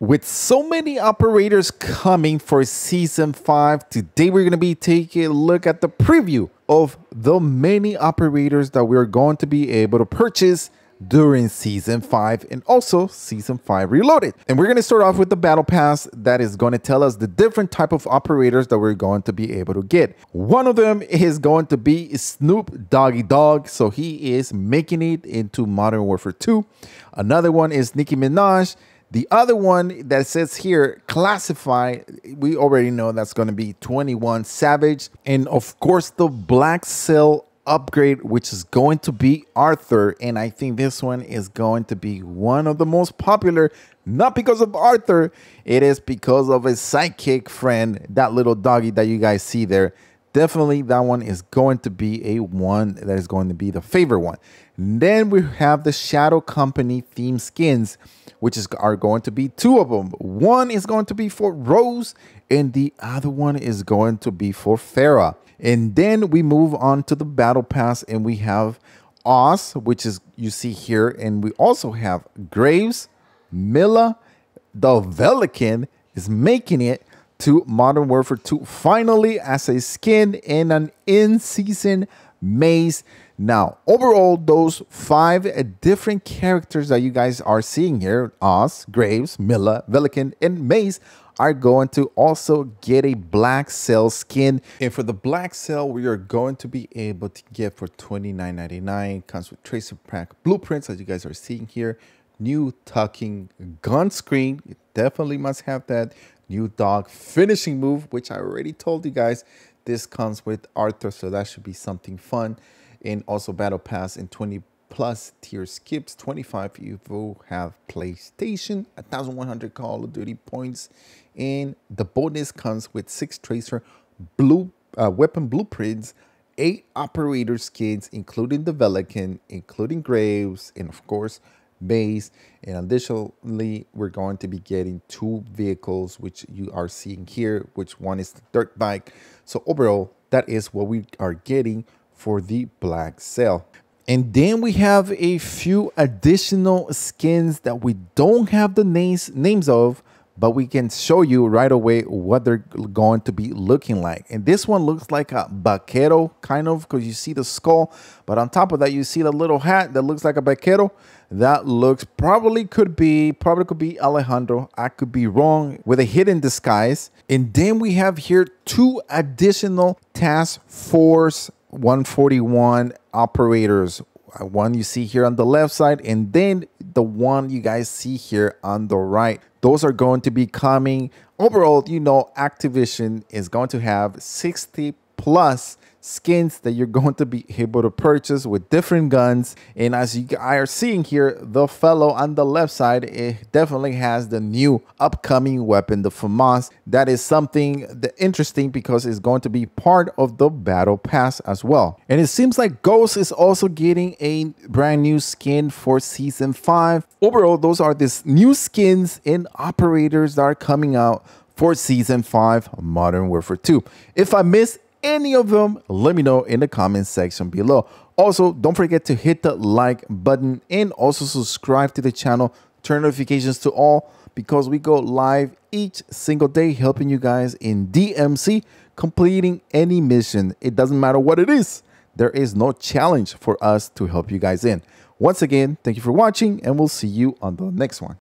With so many operators coming for season 5, today we're going to be taking a look at the preview of the many operators that we're going to be able to purchase during season 5 and also season 5 reloaded. And we're going to start off with the battle pass that is going to tell us the different type of operators that we're going to be able to get. One of them is going to be snoop doggy dogg. So he is making it into modern warfare 2 another one is nicki minaj the other one that says here, classify, we already know that's going to be 21 Savage. And of course, the Black Cell upgrade, which is going to be Arthur. And I think this one is going to be one of the most popular, not because of Arthur, it is because of his sidekick friend, that little doggy that you guys see there. Definitely that one is going to be a one that is going to be the favorite one. And then we have the Shadow Company theme skins which is are going to be two of them. One is going to be for Rose, and the other one is going to be for Farah. And then we move on to the battle pass, and we have Oz, which is you see here, and we also have Graves, Milla, the Velikan is making it to Modern Warfare 2 finally as a skin in an in-season Mace now, overall, those five different characters that you guys are seeing here, Oz, Graves, Milla, Velikan, and Mace, are going to also get a black cell skin. And for the black cell, we are going to be able to get for $29.99. Comes with tracer pack blueprints, as you guys are seeing here. New tucking gun screen. You definitely must have that. New dog finishing move, which I already told you guys. This comes with Arthur, so that should be something fun and also battle pass and 20 plus tier skips 25 you will have playstation 1100 call of duty points and the bonus comes with six tracer blue uh, weapon blueprints eight operator skins including the Velikan, including graves and of course Mace and additionally we're going to be getting two vehicles which you are seeing here which one is the dirt bike so overall that is what we are getting for the black cell. And then we have a few additional skins that we don't have the names names of, but we can show you right away what they're going to be looking like. And this one looks like a vaquero kind of because you see the skull, but on top of that you see the little hat that looks like a vaquero. That looks probably could be probably could be Alejandro. I could be wrong with a hidden disguise. And then we have here two additional task force 141 operators one you see here on the left side and then the one you guys see here on the right. Those are going to be coming. Overall you know activision is going to have 60 plus skins that you're going to be able to purchase with different guns. And as you are seeing here, the fellow on the left side, it definitely has the new upcoming weapon, the FAMAS. That is something that interesting because it's going to be part of the battle pass as well. And it seems like Ghost is also getting a brand new skin for season five. Overall, those are these new skins and operators that are coming out for season 5 Modern Warfare 2. If I miss any of them, let me know in the comment section below. Also, don't forget to hit the like button and also subscribe to the channel. Turn notifications to all because we go live each single day helping you guys in DMZ completing any mission. It doesn't matter what it is. There is no challenge for us to help you guys in. Once again, thank you for watching and we'll see you on the next one.